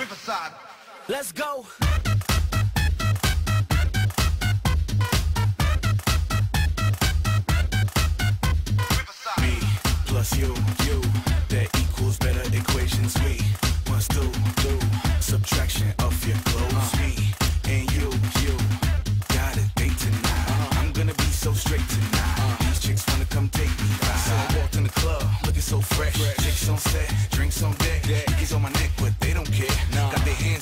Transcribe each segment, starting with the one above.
Riverside. Let's go. Riverside. Me plus you, you, that equals better equations. We must do, do, subtraction of your clothes. Me and you, you, got a date tonight. I'm gonna be so straight tonight.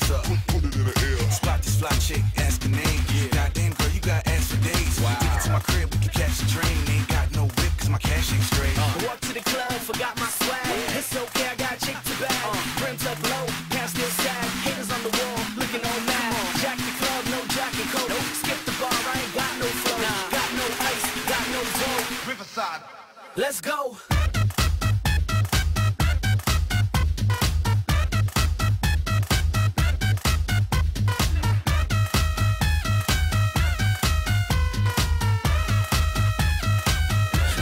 Got their up. Put it in the air. Spot this fly chick, ask her name. Goddamn girl, you got ass for days. Take it to my crib, we can catch the train. Ain't got no whip, cause my cash ain't straight. Uh. Walk to the club, forgot my swag. It's okay, I got chick to bag. Uh. Rims up low, pants still sag. Haters on the wall, looking all mad. Jack the club, no jacket coat. Skip the bar, I ain't got no flow. Got no ice, got no dough. Riverside. Let's go.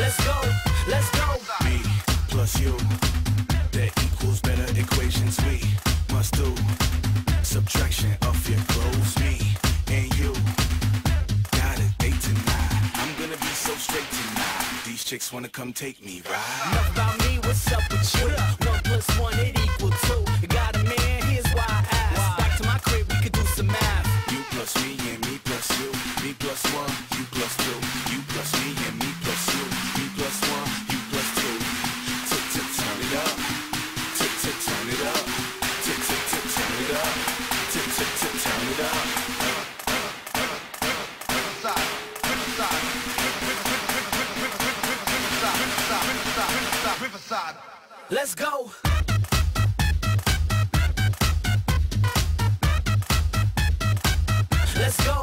Let's go, let's go. Me plus you, that equals better equations. We must do subtraction of your clothes. Me and you got a date tonight. I'm gonna be so straight tonight. These chicks wanna come take me right. Enough about me, what's up with you? One plus one, it equal two. You got a man, here's why I asked. Back to my crib, we could do some math. Riverside. Let's go. Let's go.